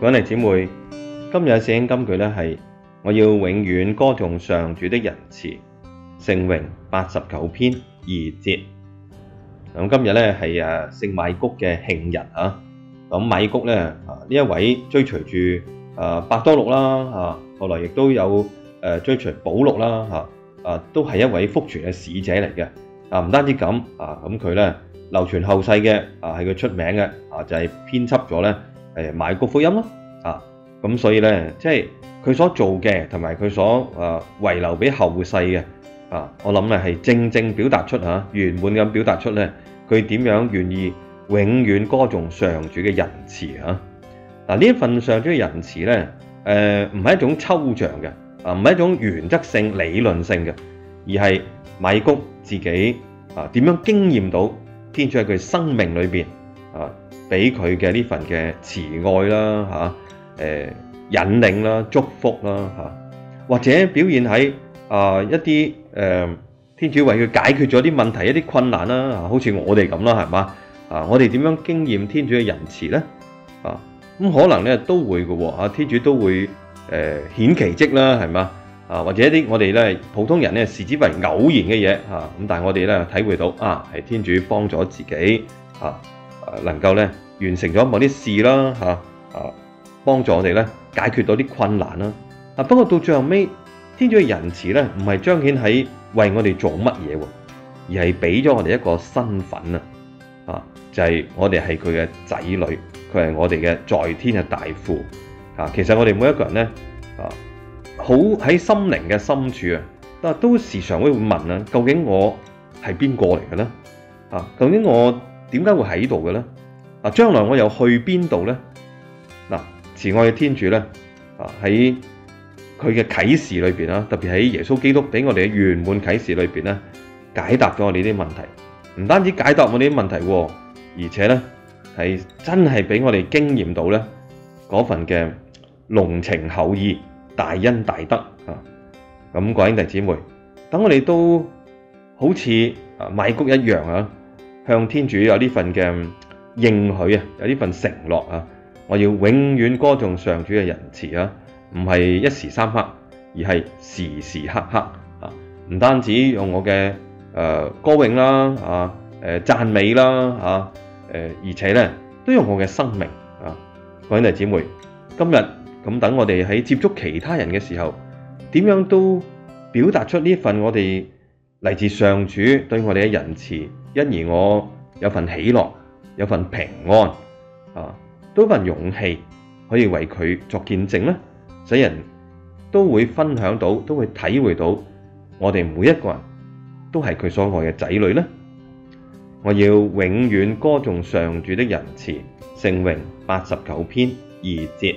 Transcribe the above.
各位弟姊妹，今日嘅聖經金句咧係我要永遠歌頌上主的仁慈，聖詠八十九篇二節。咁今日咧係誒聖米谷嘅慶日啊！咁米谷咧啊呢一位追隨住誒伯多祿啦啊，後來亦都有誒追隨保祿啦嚇啊，都係一位福傳嘅使者嚟嘅啊！唔單止咁啊，咁佢咧流傳後世嘅啊係佢出名嘅啊，就係編輯咗咧誒米谷福音咯啊！咁所以咧即係佢所做嘅同埋佢所誒遺留俾後世嘅啊，我諗咧係正正表達出嚇圓滿咁表達出咧佢點樣願意永遠歌頌上主嘅仁慈嚇。嗱呢一份上主嘅仁慈咧，誒唔係一種抽象嘅，啊唔係一種原則性、理論性嘅，而係米谷自己啊點樣經驗到天主喺佢生命裏邊啊俾佢嘅呢份嘅慈愛啦嚇，誒、引領啦、祝福啦嚇，或者表現喺啊一啲誒、天主為佢解決咗啲問題、一啲困難啦，啊好似我哋咁啦，係嘛啊？我哋點樣經驗天主嘅仁慈咧？啊咁可能咧都會嘅喎，啊天主都會誒、顯奇蹟啦，係嘛啊？或者一啲我哋咧普通人咧視之為偶然嘅嘢嚇，咁、但係我哋咧體會到啊係天主幫咗自己啊，能夠咧完成咗某啲事啦嚇啊，幫助我哋咧解決到啲困難啦。啊不過到最後尾，天主嘅仁慈咧唔係彰顯喺為我哋做乜嘢喎，而係俾咗我哋一個身份啊，啊就係、我哋係佢嘅仔女，佢係我哋嘅在天嘅大父啊。其實我哋每一個人咧啊，好喺心靈嘅深處啊，都都時常會問啊，究竟我係邊個嚟嘅咧？啊，究竟我點解會喺度嘅咧？啊，將來我又去邊度咧？嗱、慈愛嘅天主咧啊喺佢嘅啟示裏邊啊，特別喺耶穌基督俾我哋嘅圓滿啟示裏邊咧，解答咗我哋啲問題。唔單止解答我哋啲問題喎，而且咧係真係俾我哋經驗到咧嗰份嘅濃情厚意、大恩大德啊！咁各位兄弟姊妹，等我哋都好似啊米谷一樣啊，向天主有呢份嘅應許啊，有呢份承諾啊，我要永遠歌頌上主嘅仁慈啊！唔係一時三刻，而係時時刻刻啊！唔單止用我嘅誒、呃歌詠啦，啊誒讚美啦，啊誒、而且咧都用我嘅生命啊！各位弟兄姊妹，今日咁等我哋喺接觸其他人嘅時候，點樣都表達出呢份我哋嚟自上主對我哋嘅仁慈，因而我有份喜樂，有份平安啊，都份勇氣可以為佢作見證咧。使人都會分享到，都會體會到，我哋每一個人都係佢所愛嘅仔女呢。我要永遠歌頌上主的仁慈，聖詠八十九篇二節。